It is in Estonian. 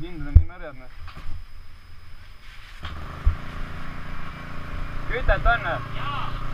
kindel on nii märjad noh. kütet on või?